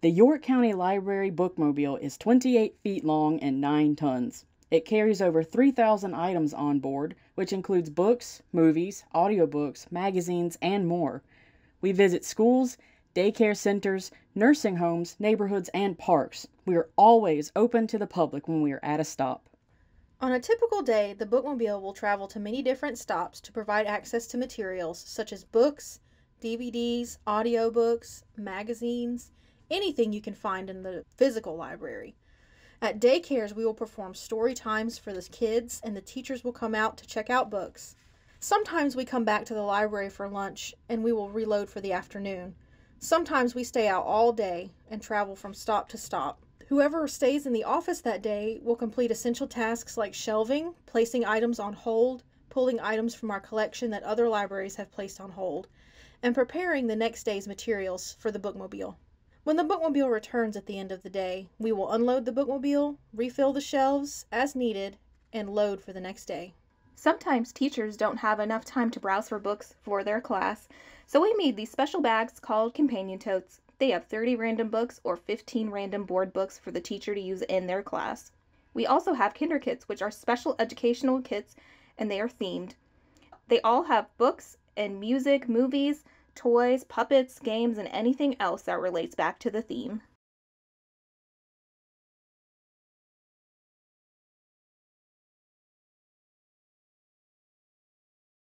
The York County Library Bookmobile is 28 feet long and 9 tons. It carries over 3,000 items on board, which includes books, movies, audiobooks, magazines, and more. We visit schools, daycare centers, nursing homes, neighborhoods, and parks. We are always open to the public when we are at a stop. On a typical day, the bookmobile will travel to many different stops to provide access to materials such as books, DVDs, audiobooks, magazines, anything you can find in the physical library. At daycares, we will perform story times for the kids, and the teachers will come out to check out books. Sometimes we come back to the library for lunch and we will reload for the afternoon. Sometimes we stay out all day and travel from stop to stop. Whoever stays in the office that day will complete essential tasks like shelving, placing items on hold, pulling items from our collection that other libraries have placed on hold, and preparing the next day's materials for the bookmobile. When the bookmobile returns at the end of the day, we will unload the bookmobile, refill the shelves as needed, and load for the next day. Sometimes teachers don't have enough time to browse for books for their class, so we made these special bags called companion totes. They have 30 random books or 15 random board books for the teacher to use in their class. We also have kinder kits, which are special educational kits and they are themed. They all have books and music, movies, toys, puppets, games, and anything else that relates back to the theme.